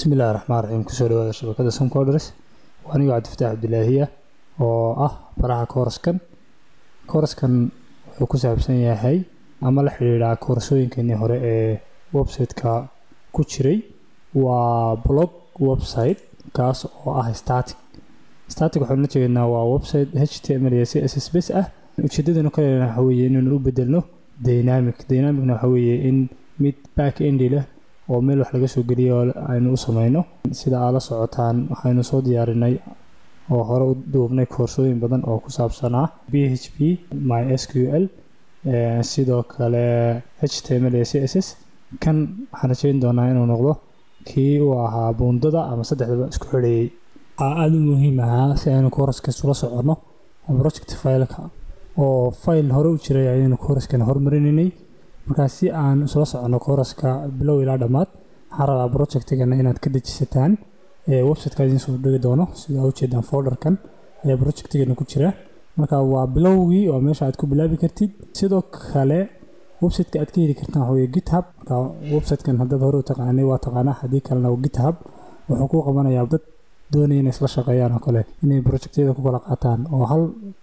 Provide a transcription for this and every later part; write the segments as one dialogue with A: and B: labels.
A: bismillahi raxmaan raxiim ku soo dhawaada shabakada somcoders waa anigoo cabdifataax cabdilaahiya oo ah baraha kooraskan kooraskan wuxuu ku saabsan yahay ama la xidhiidhaa koorsooyinkeenii hore ee website-ka ku jiray. Waa blog website kaas oo ah static. Static waxaanu la jeednaa waa website h t m l iyo c s s bes ah. Ujeedadanu kalena waxa weeye inaynu u bedelno dynamic. Dynamicna waxa weeye in mid back endi leh oo meel wax laga soo geliyo aynu u sameyno sida aad la socotaan waxaynu soo diyaarinay oo hore u duubnay koorsooyin badan oo ku saabsanaa b h p my s q l sidoo kale h t m l c s s. Kan waxaan rajeyn doonaa inuu noqdo kii uu ahaa buundada ama saddexdaba isku xidheeyey waxaa aada u muhiim ahaa si aynu kooraska isula soconno project fileka. Oo file hore u jiray ayaynu kooraskan hormarinaynay markaa si aan isula soconno kooraska bilow ilaa dhammaad waxaan rabaa projectigana inaad ka dejisataan websiteka idiin soo dhigi doono sida ujeedaan folderkan ayaa projectigana ku jira. Marka waa bilowgii waa meesha aad ku bilaabi kartid. Sidoo kale websiteka aad ka heli kartaan waxaweye github. Marka websitekan haddaad hore u taqaanay waa taqaanaa haddii kalena github. Wuxuu ku qabanayaa dad doonaya inay isla shaqeeyaan oo kale inay projectyada ku kala qaataan. Oo hal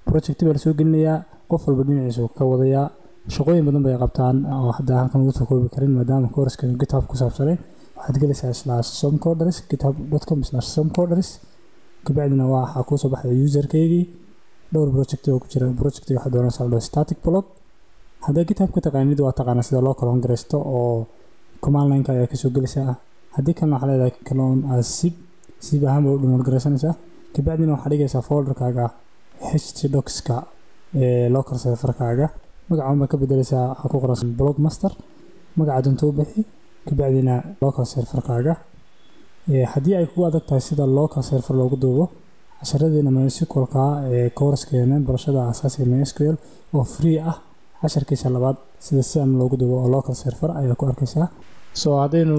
A: project baa la soo gelinayaa qof walba dhinaciisu ka wadayaa shaqooyin badan bay qabtaan oo hadda halkan ugu soo koobi karin maadaama kooraskan github ku saabsanay. Waxaad gelaysaa slash somcoders github.com slash somcoders kabacdina waxaa kuusoo baxaya userkeygii dhowr project oo ku jira project waxaa doonaysaa la static blog haddaa github taqaanid waa taqaanaa sida loo kaloon garaysto oo command lineka ayaa ka soo gelaysaa haddii kalena waxaa leedahay kaloon sib sib ahaanba u dhumal garaysanaysaa kabacdina waxaa dhigaysaa folderkaaga htdocs-ka ee local serverkaaga magacan baa ka bedelaysaa waxaa ku qoran blog master magaca doonto u bixi kabacdina local serverkaaga haddii ay kugu adag tahay sida local server loogu duubo casharadeena mysqlka ee kooraskeena barashada asaasiga mysql oo free ah casharkiisa labaad sida sidan loogu duubo oo local server ayaa ku arkaysaa so haddaynu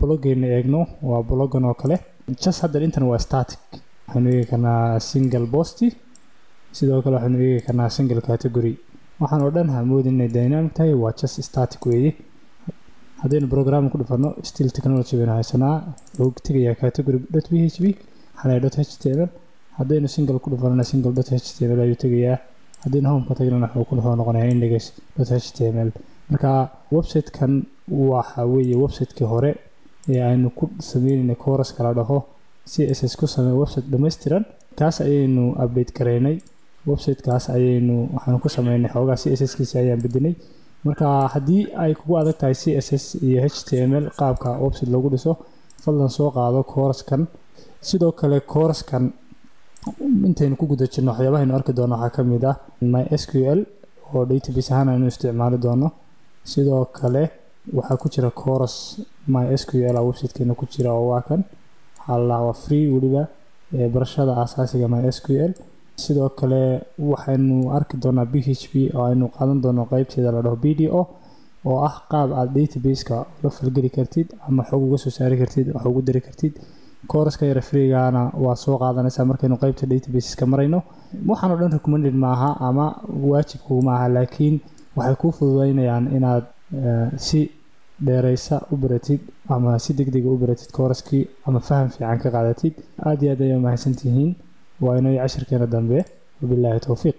A: bloggeena eegno waa bloggan oo kale. Just hadda intan waa static. Waxaynu eegi karnaa single posti. Sidoo kale waxaynu eegi karnaa single category waxaan oo dhan hamoodin inay dynamic tahay waa just static weeye haddaynu program ku dhufano still technology baynu haysanaa wuxuu tegayaa category dot p h p xalay dot h t m l. Haddaynu single ku dhufanana single dot h t m l ayuu tegayaa. Haddaynu home ka tagnana wuxuu ku dhufan noqonayaa index dot h t m l. Marka website-kan waxa weeye website-kii hore ee aynu ku sameynaynay course kala dhaho c s s ku samey website dhammaystiran kaas ayaynu update garaynay websitekaas ayaynu waxaanu ku sameynay. Xoogaa c s s kiisi ayaan bedelay marka haddii ay kugu adag tahay c s s iyo h t m l qaabka website loogu dhiso fadlan soo qaado kooraskan sidoo kale kooraskan intaynu ku guda jirno waxyaabahaynu arki doono waxaa ka mid ah my s q l oo database ahaan aynu isticmaali doono. Sidoo kale waxaa ku jira coras my s q l websitekeena ku jira oo waa kan. Waxaa la waa free weliba barashada asaasiga my s q l sidoo kale waxaynu arki doonaa b h p oo aynu qaadan doono qeybteeda la dhaho b d o oo ah qaab aad database-ka la falgeli kartid ama xog uga soo saari kartid wax ugu dari kartid. Kooraska yara freegana waa soo qaadanaysaa markaynu qeybta databaseska marayno. Waxaan oo dhan recommended maaha ama waajibkugu maaha laakiin waxay kuu fududeynayaan inaad si dheereysa u baratid ama si deg dega u baratid kooraskii ama faham fiican ka qaadatid. Aada iyo aad ayay mahadsantihiin waa inoo cashirkeena dambe wabilaahi towfiiq